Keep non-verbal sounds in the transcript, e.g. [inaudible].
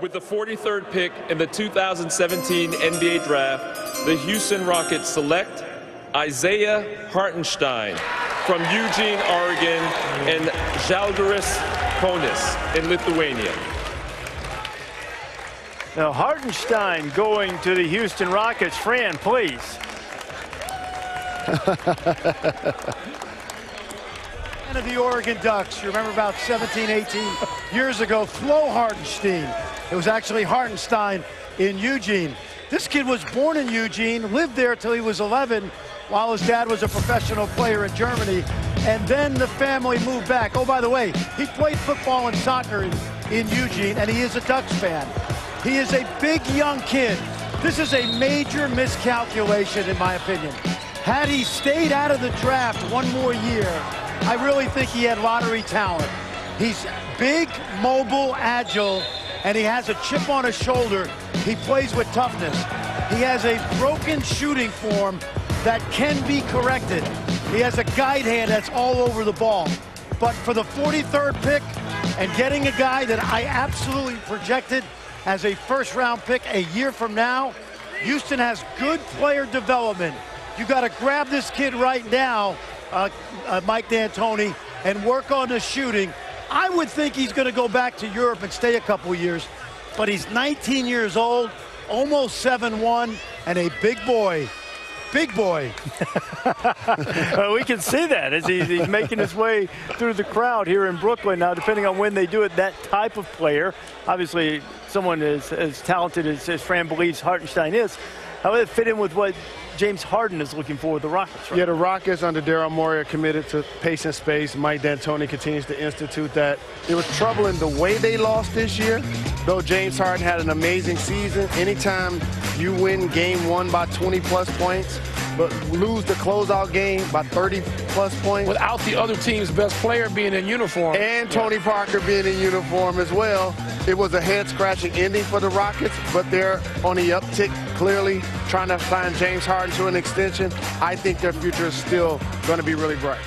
With the 43rd pick in the 2017 NBA Draft, the Houston Rockets select Isaiah Hartenstein from Eugene, Oregon, and Žalgiris Kaunas in Lithuania. Now, Hartenstein going to the Houston Rockets. Fran, please. [laughs] And of the Oregon Ducks, you remember about 17, 18 years ago, Flo Hartenstein. It was actually Hartenstein in Eugene. This kid was born in Eugene, lived there till he was 11, while his dad was a professional player in Germany. And then the family moved back. Oh, by the way, he played football and soccer in, in Eugene, and he is a Ducks fan. He is a big young kid. This is a major miscalculation, in my opinion. Had he stayed out of the draft one more year, I really think he had lottery talent. He's big, mobile, agile, and he has a chip on his shoulder. He plays with toughness. He has a broken shooting form that can be corrected. He has a guide hand that's all over the ball. But for the 43rd pick and getting a guy that I absolutely projected as a first round pick a year from now, Houston has good player development. You got to grab this kid right now uh, uh, Mike D'Antoni and work on the shooting. I would think he's going to go back to Europe and stay a couple years, but he's 19 years old, almost 7-1, and a big boy. Big boy. [laughs] well, we can see that as he's, he's making his way through the crowd here in Brooklyn. Now, depending on when they do it, that type of player, obviously someone as, as talented as, as Fran believes Hartenstein is, how would it fit in with what James Harden is looking for with the Rockets. Right? Yeah, the Rockets under Daryl Morey are committed to pace and space. Mike D'Antoni continues to institute that. It was troubling the way they lost this year, though James Harden had an amazing season. Anytime you win game one by 20 plus points, but lose the closeout game by 30 plus points. Without the other team's best player being in uniform. And Tony yeah. Parker being in uniform as well. It was a head-scratching ending for the Rockets, but they're on the uptick, clearly trying to find James Harden to an extension. I think their future is still going to be really bright.